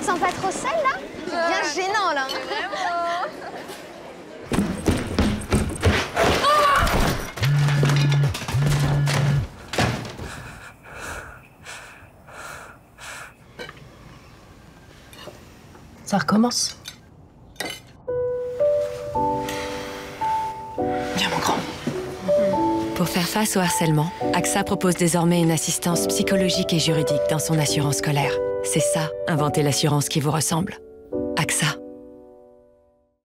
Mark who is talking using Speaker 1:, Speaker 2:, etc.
Speaker 1: te sens pas trop seule là? C'est bien gênant là.
Speaker 2: Ça recommence? Viens, mon grand.
Speaker 3: Pour faire face au harcèlement, AXA propose désormais une assistance psychologique et juridique dans son assurance scolaire. C'est ça, inventer l'assurance qui vous ressemble. AXA.